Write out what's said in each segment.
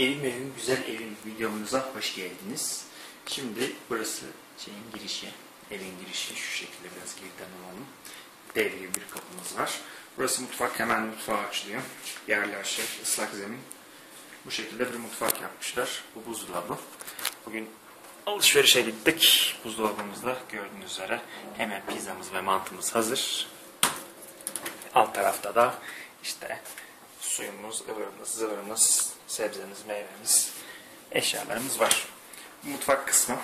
Evim evim güzel evim videomuza hoş geldiniz. Şimdi burası şeyin girişi, evin girişi şu şekilde biraz geriden alalım. Dev bir kapımız var. Burası mutfak hemen mutfağı açılıyor. Yerler şey, ıslak zemin. Bu şekilde bir mutfak yapmışlar. Bu buzdolabı. Bugün alışverişe gittik. Buzdolabımızda gördüğünüz üzere hemen pizzamız ve mantımız hazır. Alt tarafta da işte suyumuz, ıvırımız, zıvırımız, sebzemiz, meyvemiz, eşyalarımız var. Mutfak kısmı.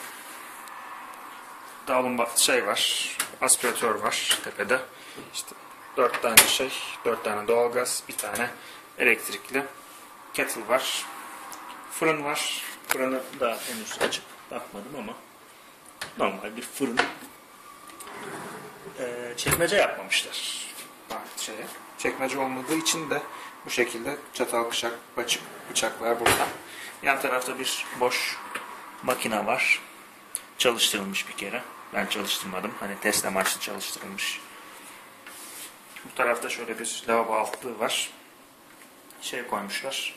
Dağılım şey var, aspiratör var tepede. İşte dört tane şey, dört tane doğalgaz, bir tane elektrikli kettle var. Fırın var. Fırını da henüz açıp bakmadım ama normal bir fırın. Ee, çekmece yapmamışlar. Bak şeye. Çekmece olmadığı için de bu şekilde çatal bıçak, bıçak, bıçaklar burada. Yan tarafta bir boş makine var. Çalıştırılmış bir kere. Ben çalıştırmadım. Hani test amaçlı çalıştırılmış. Bu tarafta şöyle bir lavabo altlığı var. Şey koymuşlar.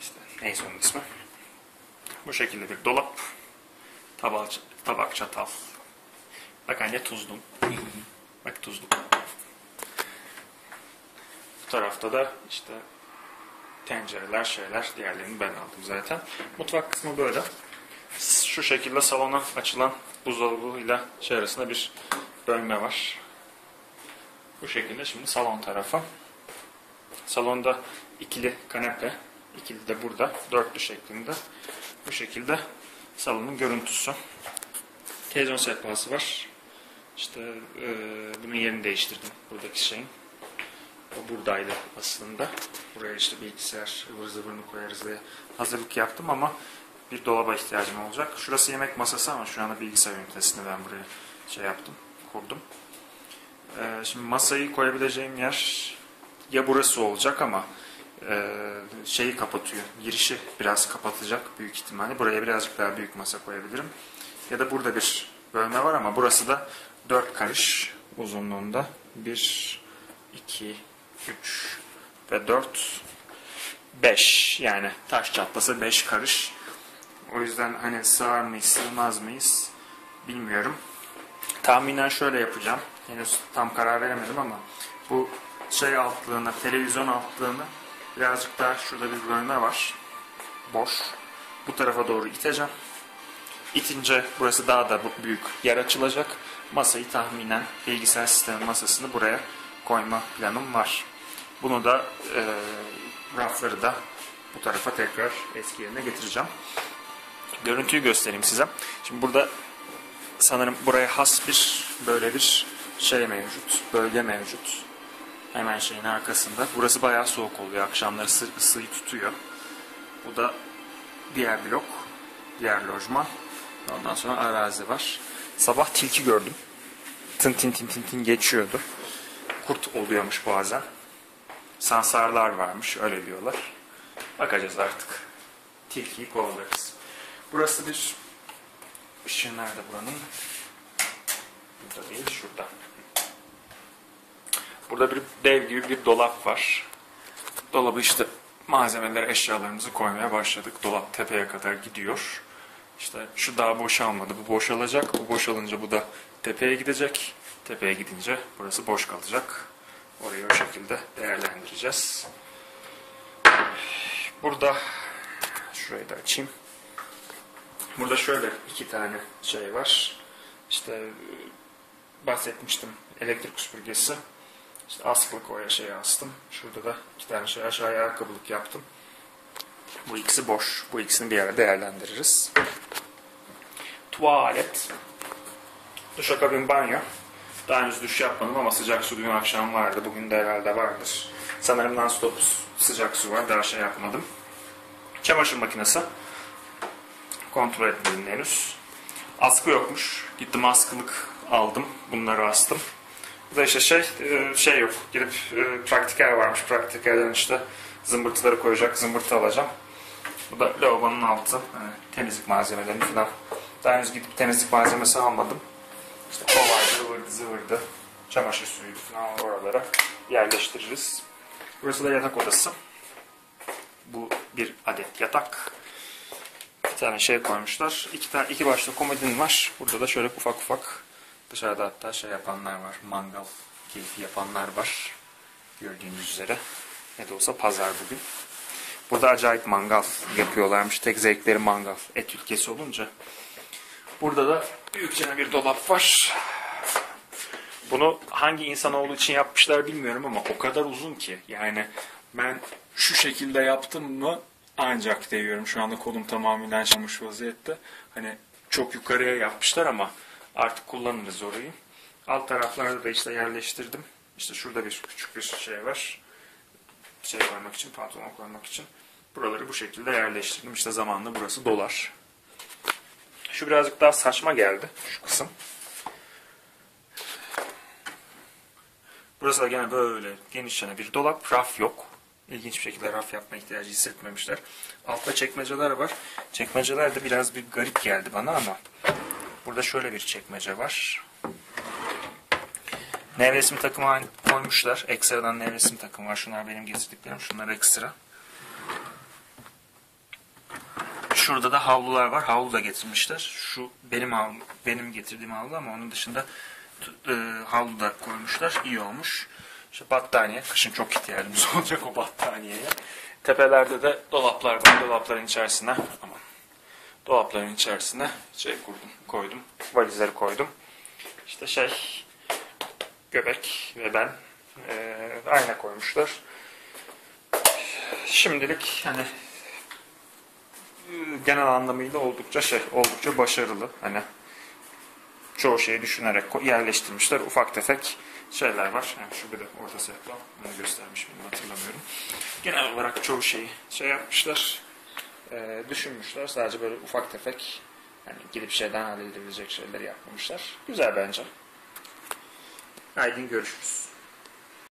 İşte neyse onun ismi. Bu şekilde bir dolap. Tabak, tabak çatal. Bak anne tuzlum. Bak tuzlum. Tarafta da işte tencereler, şeyler, diğerlerini ben aldım zaten. Mutfak kısmı böyle. Şu şekilde salona açılan buzdolabıyla şey arasında bir bölme var. Bu şekilde şimdi salon tarafı. Salonda ikili kanepe, ikili de burada, dörtlü şeklinde. Bu şekilde salonun görüntüsü. Televizyon sehpası var. İşte e, bunun yerini değiştirdim buradaki şeyin. Buradaydı aslında. Buraya işte bilgisayar ıvır zıvırını koyarız diye hazırlık yaptım ama bir dolaba ihtiyacım olacak. Şurası yemek masası ama şu anda bilgisayar ünitesini ben buraya şey yaptım, kurdum. Ee, şimdi masayı koyabileceğim yer ya burası olacak ama e, şeyi kapatıyor. Girişi biraz kapatacak büyük ihtimalle. Buraya birazcık daha büyük masa koyabilirim. Ya da burada bir bölme var ama burası da 4 karış uzunluğunda. 1, 2, 3 ve 4 5 yani taş çatlası 5 karış. O yüzden hani sığar mıyız sığmaz mıyız bilmiyorum. Tahminen şöyle yapacağım. Henüz tam karar veremedim ama bu şey altlığına, televizyon altlığını birazcık daha şurada bir bölme var. Boş. Bu tarafa doğru iteceğim. İtince burası daha da büyük yer açılacak. Masayı tahminen bilgisayar sistemi masasını buraya koyma planım var. Bunu da e, rafları da bu tarafa tekrar eski yerine getireceğim. Görüntüyü göstereyim size. Şimdi burada sanırım buraya has bir böyle bir şey mevcut. Bölge mevcut. Hemen şeyin arkasında. Burası bayağı soğuk oluyor. Akşamları ısı, ısıyı tutuyor. Bu da diğer blok. Diğer lojman. Ondan sonra arazi var. Sabah tilki gördüm. Tın tin tin tin tin geçiyordu. Kurt oluyormuş bazen. Sansarlar varmış öyle diyorlar. Bakacağız artık. Tilkiyi kovalarız. Burası bir ışığı nerede buranın? Burada değil şurada. Burada bir dev gibi bir dolap var. Dolabı işte malzemeler, eşyalarımızı koymaya başladık. Dolap tepeye kadar gidiyor. İşte şu daha boşalmadı. Bu boşalacak. Bu boşalınca bu da tepeye gidecek. Tepeye gidince burası boş kalacak. Orayı o şekilde değerlendireceğiz. Burada şurayı da açayım. Burada şöyle iki tane şey var. İşte bahsetmiştim elektrik süpürgesi. İşte askılık oraya şey astım. Şurada da iki tane şey aşağıya ayakkabılık yaptım. Bu ikisi boş. Bu ikisini bir ara değerlendiririz. Tuvalet. Duşakabin banyo. Daha henüz duş yapmadım ama sıcak su dün akşam vardı. Bugün de herhalde vardır. Sanırım non-stop sıcak su var. Daha şey yapmadım. Çamaşır makinesi. Kontrol etmedim henüz. Askı yokmuş. Gittim askılık aldım. Bunları astım. Bu da işte şey, şey yok. Gidip praktiker varmış. Praktikerden işte zımbırtıları koyacak. Zımbırtı alacağım. Bu da lavabonun altı. Yani temizlik malzemelerini falan. Daha henüz gidip temizlik malzemesi almadım. İşte kovaydı, ıvırdı, zıvırdı, çamaşır suyuydu falan oralara yerleştiririz. Burası da yatak odası. Bu bir adet yatak. Bir tane şey koymuşlar. İki tane iki başta komodin var. Burada da şöyle ufak ufak dışarıda hatta şey yapanlar var. Mangal keyfi yapanlar var. Gördüğünüz üzere. Ne de olsa pazar bugün. Burada acayip mangal yapıyorlarmış. Tek zevkleri mangal. Et ülkesi olunca. Burada da büyükçe bir dolap var. Bunu hangi insanoğlu için yapmışlar bilmiyorum ama o kadar uzun ki. Yani ben şu şekilde yaptım mı ancak değiyorum. Şu anda kolum tamamen şamış vaziyette. Hani çok yukarıya yapmışlar ama artık kullanırız orayı. Alt taraflarda da işte yerleştirdim. İşte şurada bir küçük bir şey var. Şey koymak için, pantolon koymak için. Buraları bu şekilde yerleştirdim. İşte zamanla burası dolar. Şu birazcık daha saçma geldi. Şu kısım. Burası da gene böyle genişçene bir dolap. Raf yok. İlginç bir şekilde raf yapma ihtiyacı hissetmemişler. Altta çekmeceler var. Çekmeceler de biraz bir garip geldi bana ama burada şöyle bir çekmece var. Nevresim takımı koymuşlar. Ekstradan nevresim takımı var. Şunlar benim getirdiklerim. Şunlar ekstra. Şurada da havlular var. Havlu da getirmişler. Şu benim benim getirdiğim havlu ama onun dışında e, havlu da koymuşlar. İyi olmuş. İşte battaniye. Kışın çok ihtiyacımız olacak o battaniyeye. Tepelerde de dolaplar var. Dolapların içerisine aman. Dolapların içerisine şey kurdum, koydum. Valizleri koydum. İşte şey göbek ve ben e, ayna koymuşlar. Şimdilik hani e, genel anlamıyla oldukça şey, oldukça başarılı. Hani çoğu şeyi düşünerek yerleştirmişler. Ufak tefek şeyler var. Yani şu bir de orta sehpa. Bunu göstermiş miyim hatırlamıyorum. Genel olarak çoğu şeyi şey yapmışlar. e, düşünmüşler. Sadece böyle ufak tefek hani gidip şeyden halledilebilecek şeyleri yapmamışlar. Güzel bence. Haydi görüşürüz.